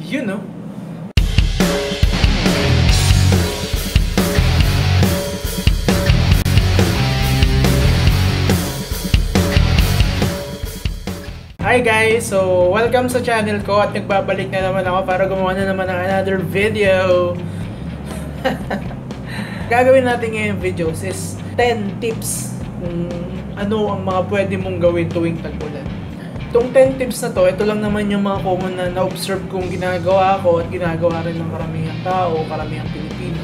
You know. Hi guys! So, welcome sa channel ko at nagbabalik na naman ako para gumawa na naman ng another video. Gagawin natin ngayong videos is 10 tips kung ano ang mga pwede mong gawin tuwing tag-ulan. Itong 10 tips na to, ito lang naman yung mga common na na-observe kong ginagawa ko at ginagawa rin ng karamihang tao, karamihang Pilipino.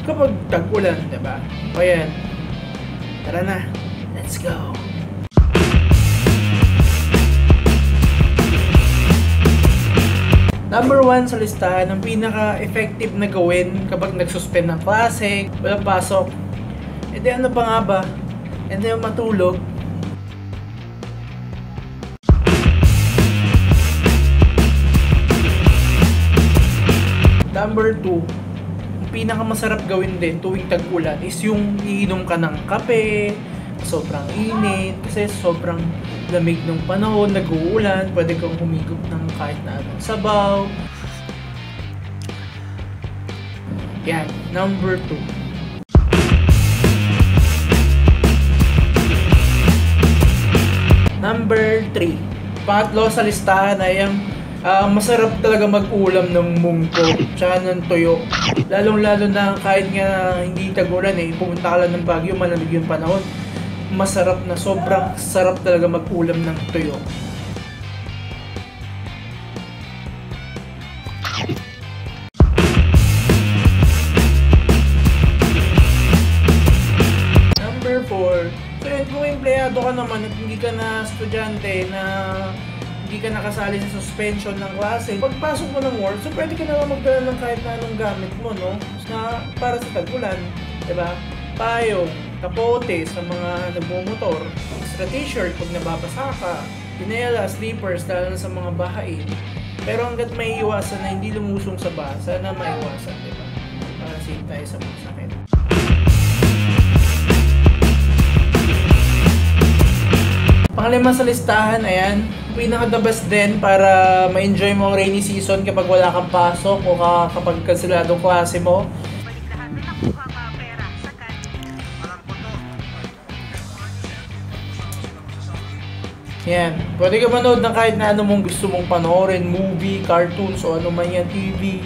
Kapag tag-ulan, diba? O yan. Tara na. Let's go! Number one sa listahan, ang pinaka-effective na gawin kapag nagsuspend ng klase, walang pasok. E di ano pa nga ba? E di matulog. Number two, ang pinaka-masarap gawin din tuwing tag-ulan is yung iinom ka ng kape, sobrang init, kasi sobrang lamig ng panahon, nag-uulan, pwede kang humigop ng kahit na anong sabaw. Yan, number two. Number three. Pangatlo sa listahan ay ang ah, masarap talaga mag-ulam ng mungko tsaka ng tuyo. Lalong-lalo na kahit nga hindi tagulan eh, pumunta ka lang ng Baguio, malamig yung panahon masarap na sobrang sarap talaga mag-ulam ng tuyo. Number 4. So yun, kung empleyado ka naman at hindi ka na estudyante na hindi ka nakasali sa suspension ng klase, pagpasok mo ng work, so pwede ka naman magdala ng kahit na anong gamit mo, no? Na para sa tag-ulan, di ba? Payong, kapote sa mga nagmumotor, extra t-shirt pag nababasa ka, pinela, slippers lalo na sa mga bahain. Pero hanggat may iwasan na hindi lumusong sa baha, sana maiwasan, di ba? Para safe tayo sa mga sakit. Pangalima sa listahan, ayan, pinaka the best din para ma-enjoy mo rainy season kapag wala kang pasok o ka, kapag kansiladong klase mo. Yan. Pwede ka manood ng kahit na ano mong gusto mong panoorin, movie, cartoons, o ano man yan, TV.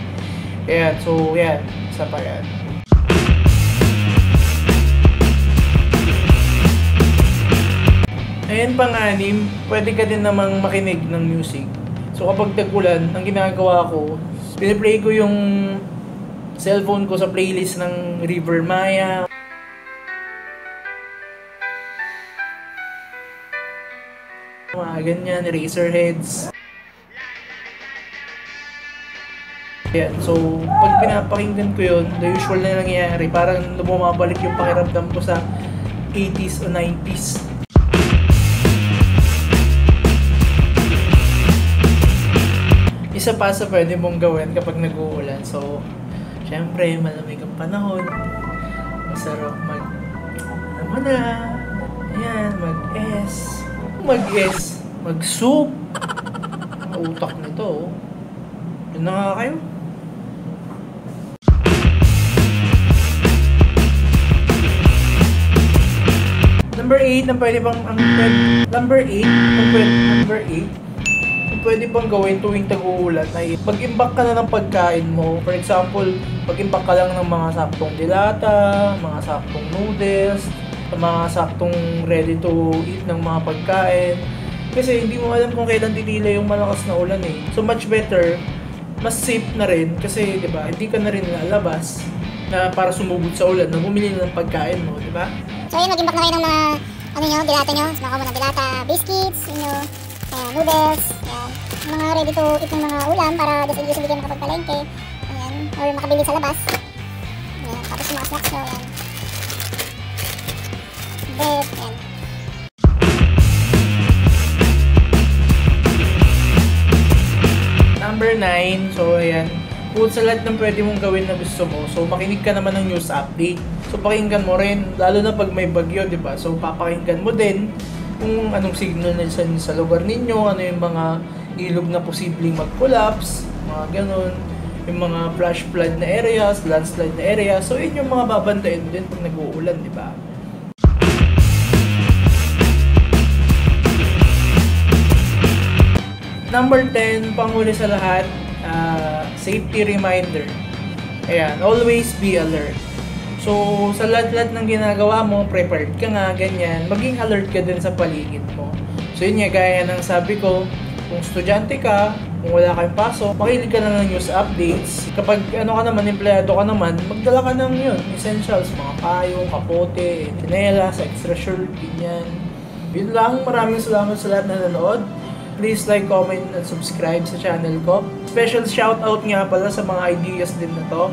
Yan. So, yan. Isa pa yan. Ayan pang-anim, pwede ka din namang makinig ng music. So kapag tag-ulan, ang ginagawa ko, piniplay ko yung cellphone ko sa playlist ng River Maya, mga ganyan, Razorheads. Yan. So, pag pinapakinggan ko yun, the usual na nangyayari, parang bumabalik yung pakiramdam ko sa 80s o 90s. Isa pa sa pwede mong gawin kapag nag-uulan. So, syempre, malamig ang panahon. Masarap mag... Ano na? Ayan, mag-S. Mag-S. Mag-soup. Ang utak nito, oh. Yun na nga kayo. Number 8 na pwede bang ang pwede, number 8 ang pwede, number 8 ang pwede bang gawin tuwing tag-uulan ay mag-imbak ka na ng pagkain mo. For example, mag-imbak ka lang ng mga saktong dilata, mga saktong noodles, mga saktong ready to eat ng mga pagkain. Kasi hindi mo alam kung kailan titila yung malakas na ulan eh. So much better, mas safe na rin kasi 'di ba, hindi ka na rin lalabas na para sumugod sa ulan na bumili ng pagkain mo, 'di ba? So yun, mag-imbak na kayo ng mga, ano nyo, dilata nyo, mga na dilata, biscuits, inyo, uh, noodles, yan. Yung mga ready to eat ng mga ulam para just in case hindi kayo makapagpalengke, ayan, or makabili sa labas. Yan, tapos yung mga snacks nyo, yan. Bread, yan. Number 9, so ayan. Bukod sa lahat ng pwede mong gawin na gusto mo, so makinig ka naman ng news update. So pakinggan mo rin, lalo na pag may bagyo, di ba? So papakinggan mo din kung anong signal na sa, sa lugar ninyo, ano yung mga ilog na posibleng mag-collapse, mga ganun, yung mga flash flood na areas, landslide na areas. So, yun yung mga babantayan din pag nag-uulan, di ba? Number 10, panghuli sa lahat, ah, safety reminder. Ayan, always be alert. So, sa lahat-lahat ng ginagawa mo, prepared ka nga, ganyan, maging alert ka din sa paligid mo. So, yun nga, gaya ng sabi ko, kung estudyante ka, kung wala kayong pasok, makinig ka na ng news updates. Kapag ano ka naman, empleyado ka naman, magdala ka ng yun, essentials, mga payong, kapote, chinelas, extra shirt, ganyan. Yun lang, maraming salamat sa lahat na nanood. Please like, comment, and subscribe sa channel ko. Special shoutout nga pala sa mga ideas din na to.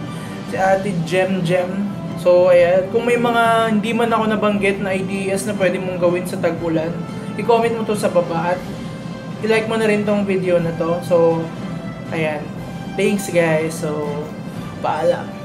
Si Ate Jem Jem. So, ayan. Kung may mga hindi man ako nabanggit na ideas na pwede mong gawin sa tag-ulan, i-comment mo to sa baba at i-like mo na rin tong video na to. So, ayan. Thanks guys. So, paalam.